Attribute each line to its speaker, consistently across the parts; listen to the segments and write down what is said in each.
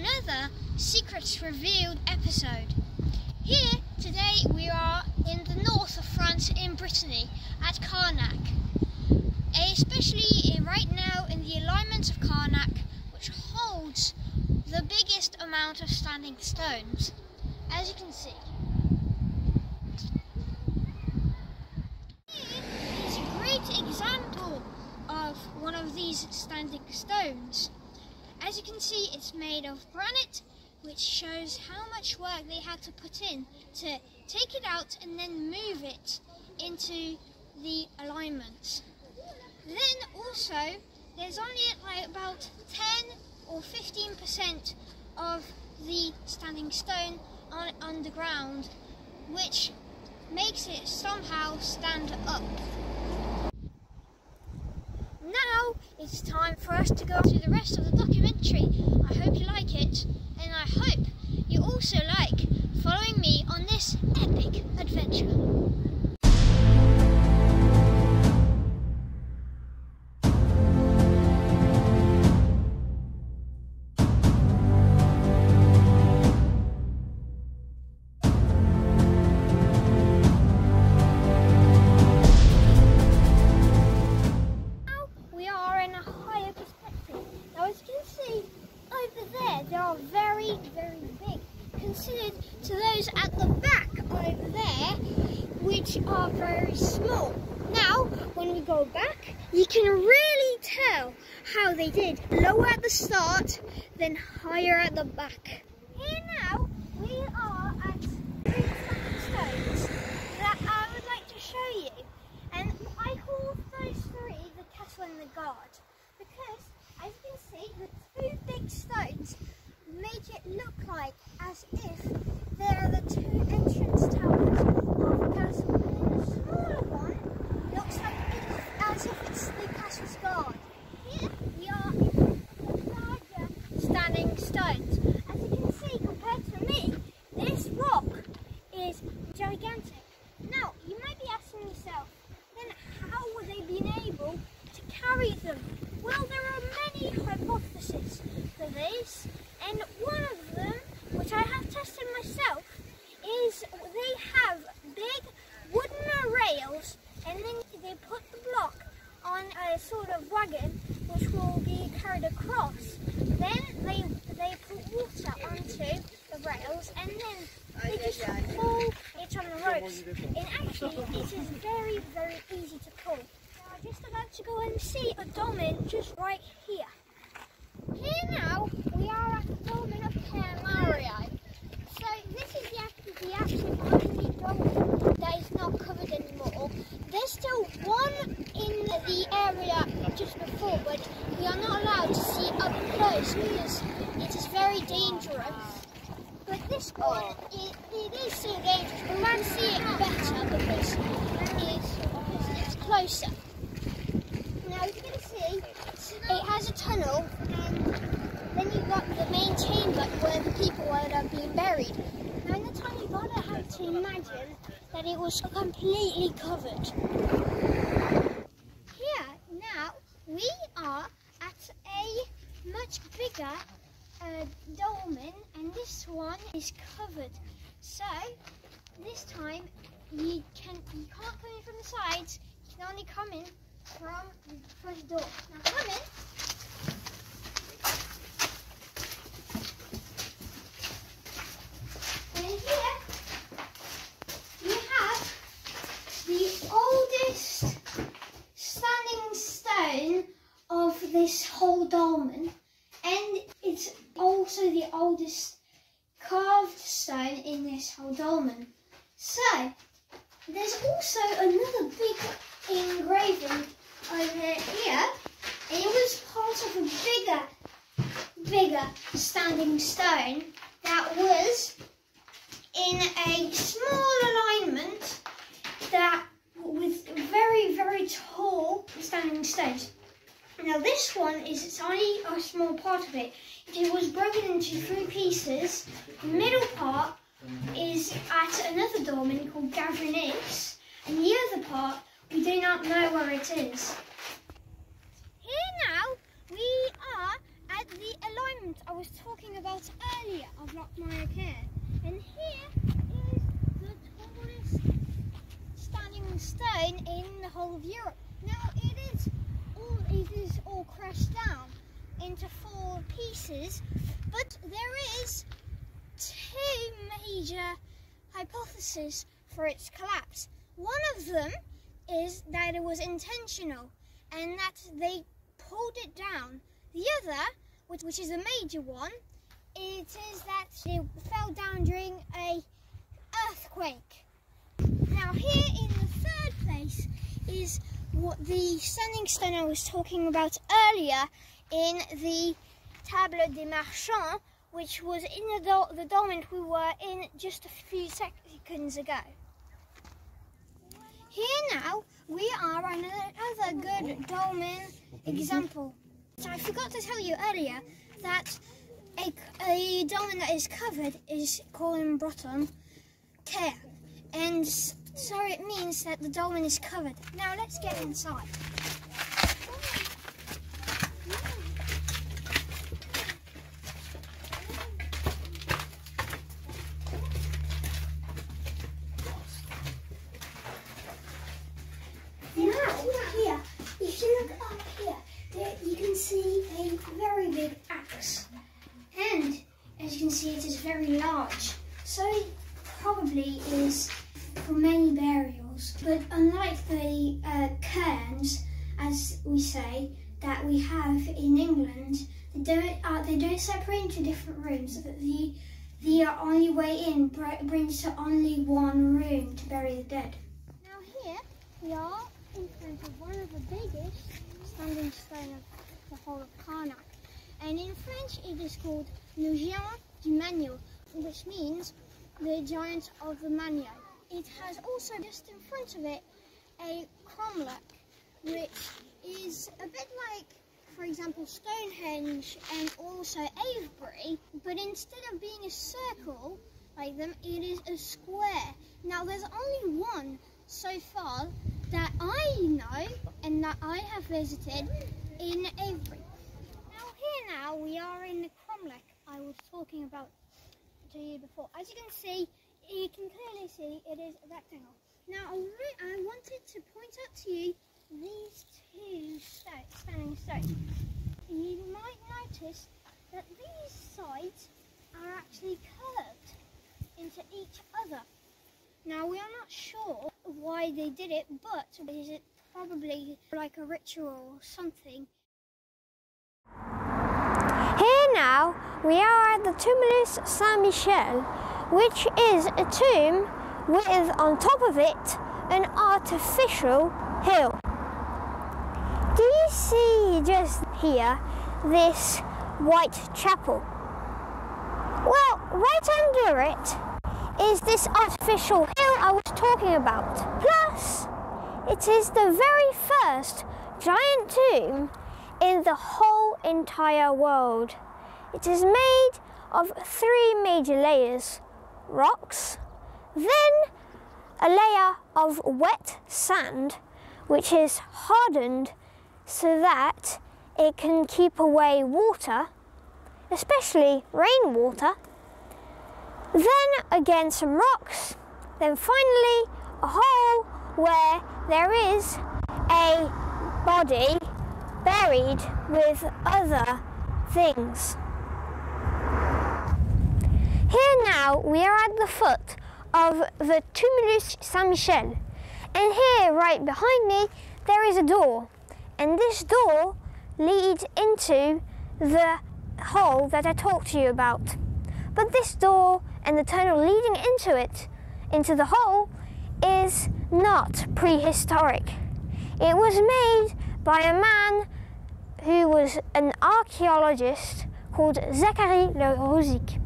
Speaker 1: another Secrets Revealed episode. Here today we are in the north of France in Brittany at Carnac, especially in, right now in the alignment of Carnac which holds the biggest amount of standing stones as you can see. Here is a great example of one of these standing stones. As you can see, it's made of granite, which shows how much work they had to put in to take it out and then move it into the alignment. Then also, there's only like about 10 or 15% of the standing stone on underground, which makes it somehow stand up. It's time for us to go through the rest of the documentary. I hope you like it, and I hope you also like following me on this epic adventure. They did. Lower at the start, then higher at the back. Here now, we are at three stones that I would like to show you. And I call those three the castle and the guard because, as you can see, the two big stones make it look like as if they're the two entrance towers of the castle. And the smaller one looks like it's, as if it's the castle's guard. Here we are in the larger standing stones. As you can see, compared to me, this rock is gigantic. Now, you might be asking yourself, then how would they been able to carry them? Well, there are many hypotheses for this, and one of them, which I have tested myself, is they have big wooden rails, and then they put the block on a sort of wagon, which will be carried across. Then they they put water onto the rails, and then they just pull it on the ropes. And actually, it is very, very easy to pull. Now, I'm just about to go and see a dolmen just right here. Here now, we are at the dolmen of Kermario. So this is the, act- the actual only dolmen that is not covered anymore. There's still one in the area just before, but we are not allowed to see because it is very dangerous. But this one, it, it is still dangerous, we can see it better because it's, it's closer. Now you can see, it has a tunnel and then you've got the main chamber where the people would have been buried. Now in the time you've got to have to imagine that it was completely covered. Here now we are at a much bigger uh, dolmen and this one is covered. So this time you can you can't come in from the sides, you can only come in from the front door. Now come in. And in here you have the oldest standing stone of this whole dolmen and it's also the oldest carved stone in this whole dolmen. So, there's also another big engraving over here, and it was part of a bigger, bigger standing stone that was in a small alignment that with very, very tall standing stones. Now this one is only a small part of it. It was broken into three pieces. The middle part is at another dolmen called part not know where it is. Here now we are at the alignment I was talking about earlier of Locmariaquer. And here is the tallest standing stone in the whole of Europe. Now it is all it is all crashed down into four pieces, but there is two major hypotheses for its collapse. One of them is that it was intentional and that they pulled it down. The other, which, which is a major one, it is that it fell down during a earthquake. Now here in the third place is what the standing stone I was talking about earlier in the Table des Marchands, which was in the, do the dolmen we were in just a few seconds ago. Here now, we are another good dolmen example. So I forgot to tell you earlier that a, a dolmen that is covered is called in Breton care. And so it means that the dolmen is covered. Now let's get inside. see a very big axe. And as you can see, it is very large. So it probably is for many burials. But unlike the uh, cairns, as that we have in England, they don't, uh, they don't separate into different rooms. The, the only way in brings to only one room to bury the dead. Now here we are in front of one of the biggest standing stone of the whole of Carnac. And in French it is called Le Géant du Manio, which means the giant of the Manio. It has also just in front of it a cromlech, which is a bit like, for example, Stonehenge and also Avebury, but instead of being a circle like them, it is a square. Now there's only one so far that I know and that I have visited in Avebury. Now here now we are in the cromlech I was talking about to you before. As you can see, you can clearly see it is a rectangle. Now I, I wanted to point out to you these two standing stones. You might notice that these sides are actually curved into each other. Now we are not sure why they did it, but is it probably like a ritual or something.
Speaker 2: Here now we are at the Tumulus Saint-Michel, which is a tomb with on top of it an artificial hill. See just here this white chapel? Well, right under it is this artificial hill I was talking about. Plus, it is the very first giant tomb in the whole entire world. It is made of three major layers rocks, then a layer of wet sand, which is hardened so that it can keep away water, especially rainwater. Then again some rocks, then finally a hole where there is a body buried with other things. Here now we are at the foot of the Tumulus Saint-Michel and here right behind me there is a door and this door leads into the hole that I talked to you about. But this door and the tunnel leading into it, into the hole, is not prehistoric. It was made by a man who was an archaeologist called Zacharie Le Rouzic.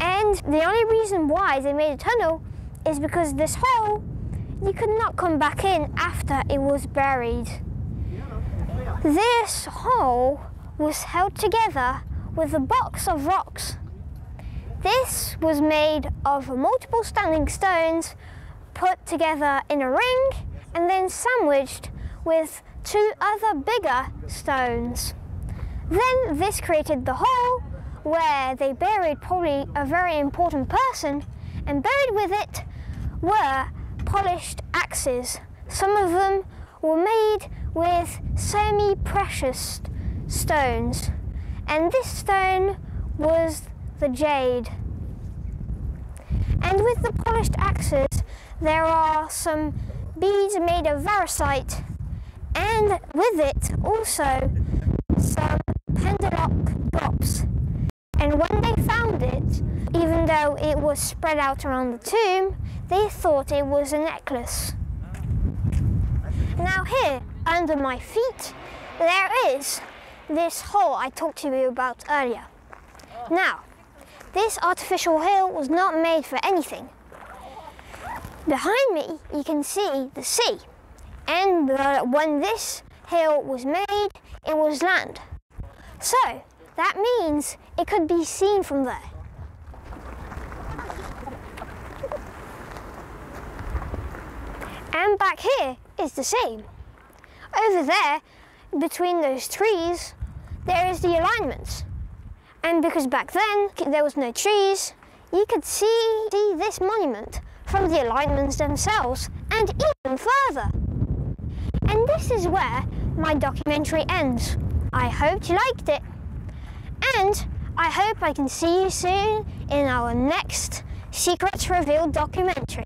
Speaker 2: And the only reason why they made a tunnel is because this hole, you could not come back in after it was buried. This hole was held together with a box of rocks. This was made of multiple standing stones put together in a ring and then sandwiched with two other bigger stones. Then this created the hole where they buried probably a very important person, and buried with it were polished axes. Some of them were made with semi precious stones, and this stone was the jade. And with the polished axes, there are some beads made of variscite, and with it also some pendeloque drops. And when they found it, even though it was spread out around the tomb, they thought it was a necklace. Now here, under my feet, there is this hole I talked to you about earlier. Now, this artificial hill was not made for anything. Behind me, you can see the sea. And when this hill was made, it was land. So, that means it could be seen from there. And back here is the same. Over there, between those trees, there is the alignments. And because back then there was no trees, you could see, see this monument from the alignments themselves and even further. And this is where my documentary ends. I hope you liked it. And I hope I can see you soon in our next Secrets Revealed documentary.